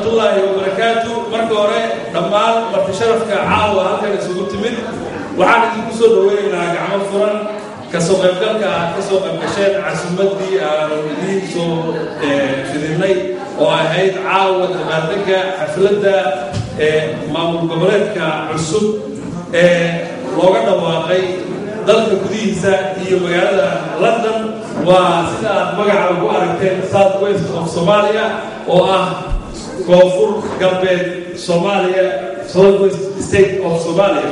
waraxmatullaahi wabarakaatu marka hore dhammaan marti sharafka caawa halkan isugu timid. Waxaan idinku soo dhaweynaynaa gacmo furan ka soo qaybgalka aad ka soo qaybgasheen casuumaddii aanu idiin soo fidinay oo ahayd caawa dabaaldega xafladda maamul goboleedka cusub ee looga dhawaaqay dalka gudihiisa iyo magaalada london. Waa sida aad magaca ugu aragteen south west of somalia oo ah koonfur galbeed soomaaliya south west state of somalia.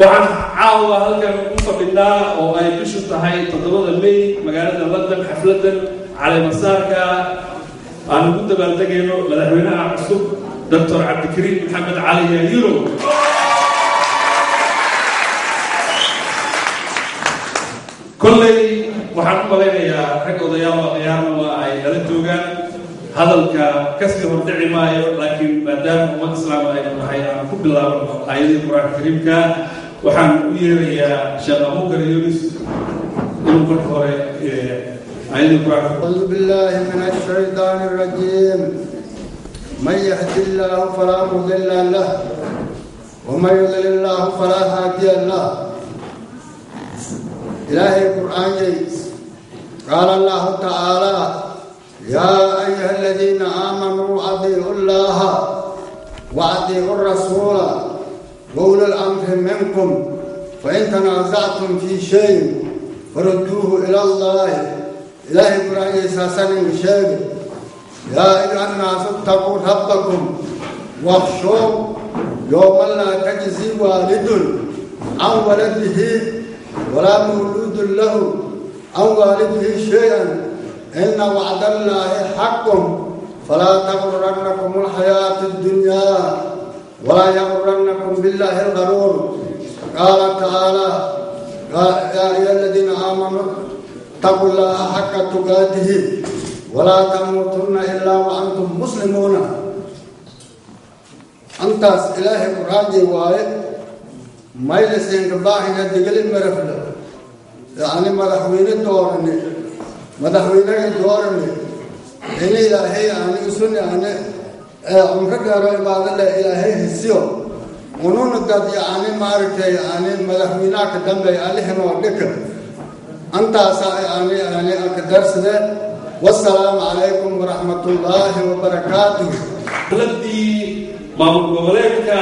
Waxaan caawa halkan u fadhinaa oo ay bishu tahay toddobada may magaalada london xafladan caleemasaarka aan ugu dabaaldegayno madaxweynaha cusub doctor cabdikariim maxamed cali yaayuro kolley waxaan u malaynayaa rag odayaal odayaarna waa ay nala joogaan hadalka kasii hordhici maayo laakiin maadaama ummad islaam aynu nahay aan ku bilaabno aayadii qur-aanka kariimka waxaan u yeerayaa sheekh abubakar yunis inuu marka hore aayadii qur-aanka أعوذ بالله من الشيطان الرجيم من يهد الله فلا مضل له ومن يضلل الله فلا هادي له إلهي القرآن جيد قال الله تعالى يا أيها الذين آمنوا أطيعوا الله وأطيعوا الرسول وأولي الأمر منكم. فإن تنازعتم في شيء فردوه إلى الله. إلهي القرآن أساسا بشيء يا أيها الناس اتقوا ربكم واخشوا يوما لا تجزي والد عن ولده ولا مولود له عن والده شيئا. إن وعد الله حق. فلا تغرنكم الحياة الدنيا ولا يغرنكم بالله الغرور. قال تعالى يا أيها الذين آمنوا اتقوا الله حق تقاته ولا تموتن إلا وأنتم مسلمون. أنتاس إلهي قرآن واي ما يلسين كباهنا دقل المرفلة يعني مدحوين دورني مدحوين دورني إن إلهي يعني سنة يعني عمرك يا عباد الله إلهي هسيو ونون قد يعني مارك يعني مدحوينك دم عليهم ودكر أنت يعني يعني أكدرس ده والسلام عليكم ورحمة الله وبركاته xafladii maamul goboleedka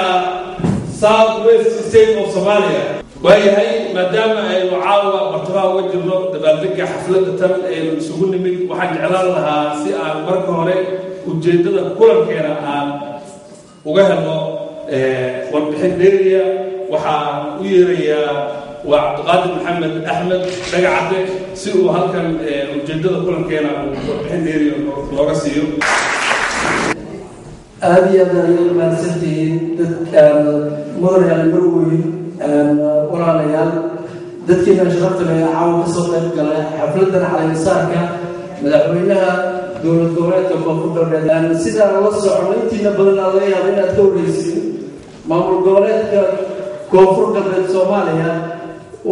south west state of somalia waayahay maadaama aynu caawa martabaha uga jirno dabaaldega xafladda tan aynu isugu nimid waxaan jeclaan lahaa si aan marka hore ujeeddada kulankeena aan uga helno warbixin dheeriya. Waxaan u yeerayaa waa cabdiqaadir maxamed axmed dhagacadde si uu halkan ujeeddada kulankeena uu warbixin dheeriya nooga siiyo aada iyo aad ayay mahadsantihiin dad mudanayaal marweyn walaalayaal dadkiina sharafta leh caawa ka soo qayb galay xafladan caleemisaarka madaxweynaha dowlad goboleedka koonfur galbeed sidaan la socono intiina badan aa laga yaaba inaad ka horreysin maamul goboleedka koonfur galbeed soomaaliya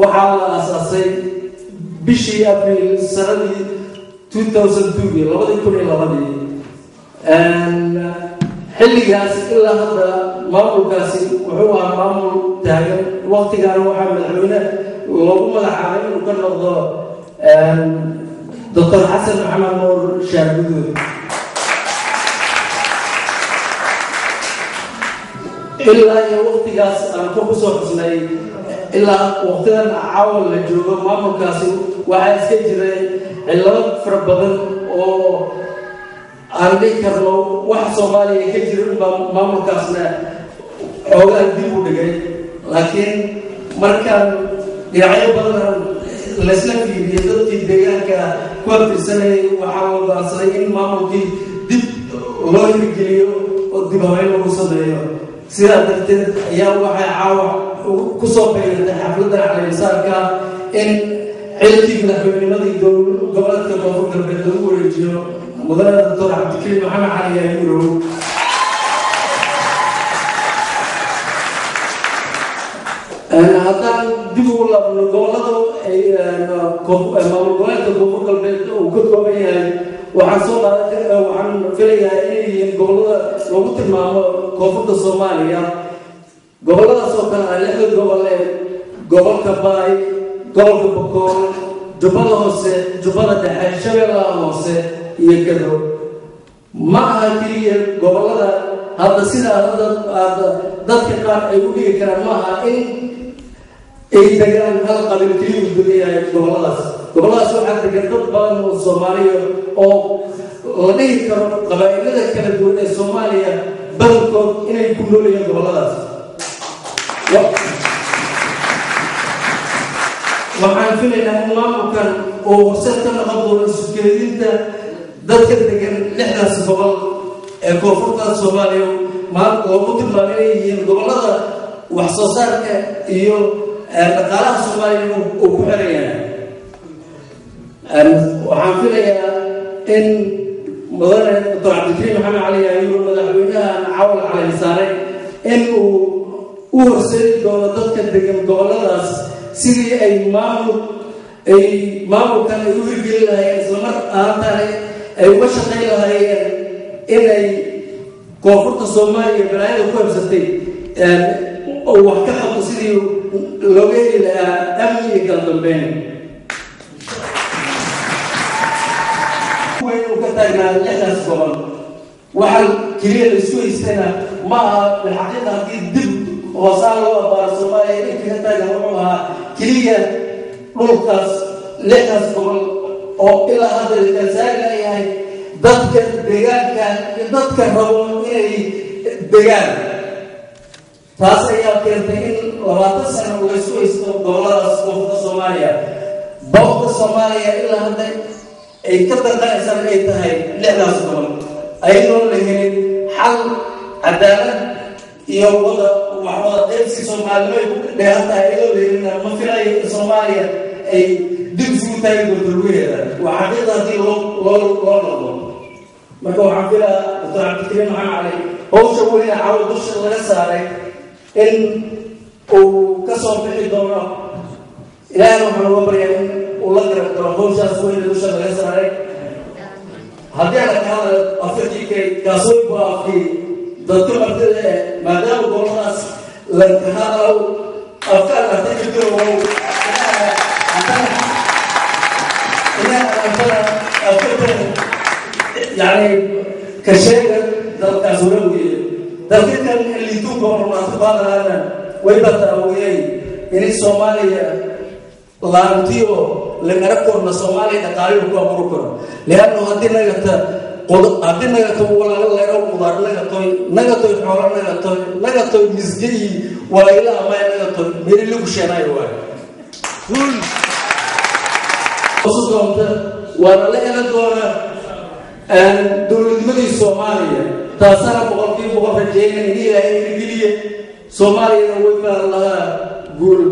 waxaa la aasaasay bishii abriil sanadii two thousand two labadii kun iyo labadii xilligaas ilaa hadda maamulkaasi wuxuu ahaa maamul taagan. Waktigaana waxaa madaxweyne loogu magacaabay inuu ka noqdo doctor xasan maxamed nuur shaarguduud ilaa iyo waktigaas aan kor ku soo xusnay ilaa waktidan caawa la joogo maamulkaasi waxaa iska jiray cillado fara badan oo aan dhihi karno wax soomaaliya ka jira unbaa maamulkaasna xoogaa dib u dhigay. Laakiin markaan dhinacyo badan laysla fiiriyo dadkii deegaanka ku abtirsanayay waxaa la go'aansaday in maamulkii dib loo hirgeliyo oo dib lagu sameeyo. Sidaa darteed ayaa waxay caawa ku soo beegatay xafladda caleemisaarka in xilkii madaxweynimadii goboleedka koonfur galbeed lagu wareejiyo mudane doctor cabdikariim maxamed cali yaamurow haddaan dib ugu laabno gobollada maamul goboleedka koonfur galbeed uu ka kooban leeyahay waxaan soo waxaan filayaa inay yihiin gobollada lagu tilmaamo koonfurta soomaaliya. Gobolladaas oo kale ah lixda gobol gobolka baay gobolka bokool jubbada hoose jubbada dhexe shabeellaha hoose iyo gado ma aha keliya gobollada hadda sidaa dadka qaar ay u dhigi karaan ma aha in ay degaan hal qabiil keliya u degan yahay gobolladaas gobolladaas waxaa degan dad badan oo soomaaliya oo la dhihi karo qabaa'ilada kala duwan ee soomaaliya badankood inay ku nool yihiin gobolladaas waxaan filaynaa in maamulkan uu horseed ka noqon doono isukeedinta dadka degan lixdaas gobol ee koonfurta soomaaliya. Maanta loogu tilmaamo inay yihiin gobollada wax soo saarka iyo dhaqaalaha soomaaliya uu ku xirayaa waxaan filayaa in mudane doctor cabdikariim maxamed cali ayuu madaxweynahan cawal cali in uu u horseedi doono dadka degan gobolladaas sidii ay maamul ay maamulkan ay u hirgeli lahaayeen islamar ahaantana ay uga shaqayn lahaayeen inay koonfurta soomaaliya balaayada ku habsatay wax ka qabto sidii looga heli lahaa amni kala dambeyn. Ka taagnaa lixdaas gobol waxaa keliya la isku haystana ma aha bilxaqiiqa haddii dib hoosaan loo abaaro soomaaliya in kaga taagan wuxuu ahaa keliya dhulkaas lixdaas gobol oo ilaa hadda kalsaari leeyahay dadka deegaanka iyo dadka rabo inay degaan. Taas ayaa keentay in labaatan sano laysku haysto gobolladaas koonfurta soomaaliya. Bawda soomaaliya ilaa hadda ay ka danqanaysaan ay tahay lixdaas gobol ayadoon la helin xal cadaalad iyo wada wax wada qaybsi soomaalimo ay ku dheehan tahay ayadoo la helina ma filayo in soomaaliya ay dib isugu taagi doonto lugaheeda waa xaqiiqda haddii loo loo loo marka waxaan filaa doctor cabdikariim maxamed cali howsha weyne cawo dusha laga saaray in uu ka soo bixi doono ilaahna waxaan uga baryaa in uu la garab galo howshaas weyne dusha laga saaray haddii aan ka hadla afrikii kaasooy buu afkii dadka martida لنتهاو أفكار لحتي تدروا يعني كشيء ذلك أزولوي ذلك اللي توقع مناطقان هذا ويبقى أوي إن الصومالية لا نتيو لنركب الصومالية تقارير كوامركم لأنه هذه لا haddii nagata haddii nagato walaalo leero qudaar nagatoy nagatoy xoolo nagatoy nagatoy misgeyi waayla amay nagatoy meri lagu sheenayo waay doonta waana la elan doonaa dowladnimadii soomaaliya taasana boqolkiiba boqol rajeynan in ilaahay hirgeliye soomaaliyana way baan lahaa guul